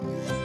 Bye.